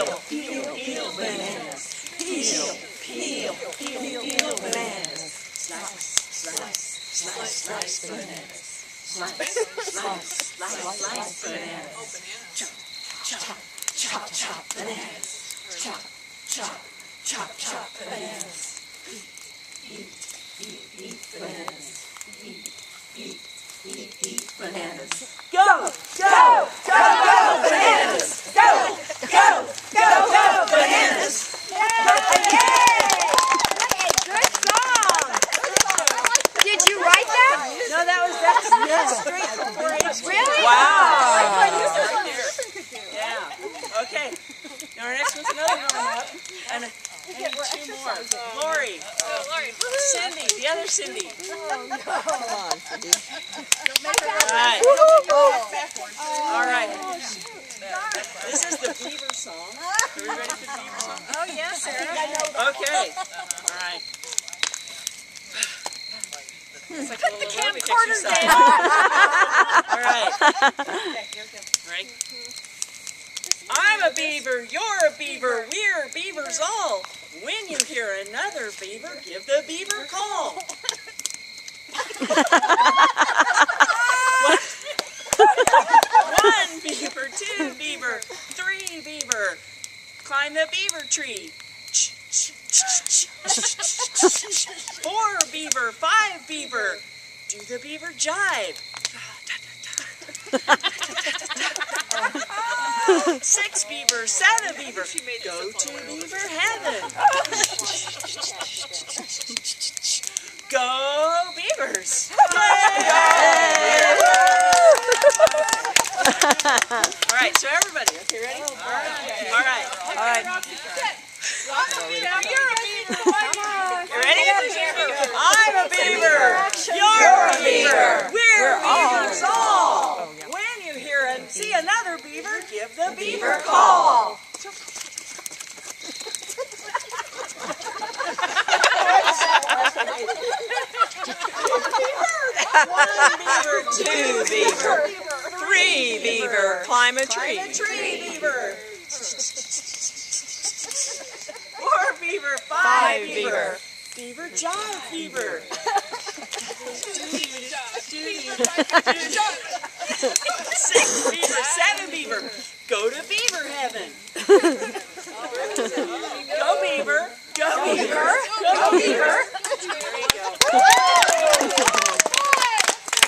peel, peel, peel bananas. Peel, peel, peel, peel bananas. Slice, slice, slice, slice bananas. Slice, slice, slice, slice bananas. Chop, chop, chop, chop bananas. Chop, chop, chop, chop bananas. Eat, eat, eat eat bananas. Eat, eat, eat, eat bananas. Go, go, go, go bananas. Good song. Did you write that? No, that was that's, that's straight from 4-H. Really? Wow. Right there. Yeah. Okay. Now our next one's another warm up. And I need two more. Lori. Cindy. The other Cindy. All right. All right. This is the Beaver song. Are we ready for the Beaver song? Oh, yes, Sarah. Okay. All right. It's like a little aerobic camcorder exercise. All right. Right. I'm beaver, you're a beaver, we're beavers all. When you hear another beaver, give the beaver call. One beaver, two beaver, three beaver. Climb the beaver tree. Four beaver, five beaver. Do the beaver jive. Six beaver, seven beaver. Go to beaver heaven. Go beavers. All right, so everybody, okay, ready? All right. All right. All right. You ready? I'm a beaver. You're a beaver. We're beavers all. When you hear and see another beaver, give the beaver call. One beaver, two beaver, three beaver, climb a tree. Climb a tree, beaver. Four beaver, five beaver. Beaver jive beaver. Six beaver, seven beaver. Go to beaver heaven. Go beaver. Go beaver. Go beaver. There you go.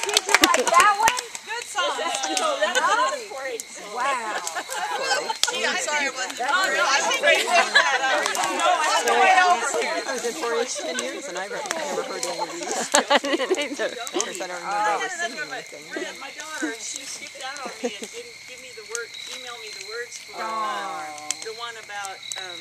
Did you write that one? Good song. No, that's another 4-H song. Wow. Gee, I'm sorry it wasn't Oh, I think we that up. No, I to wait over here. I was in 4-H 10 years and I've never heard any of these. I didn't either. Because I don't remember I I had singing anything. had my daughter, and she skipped out on me and didn't give me the word, email me the words for uh, the one about um,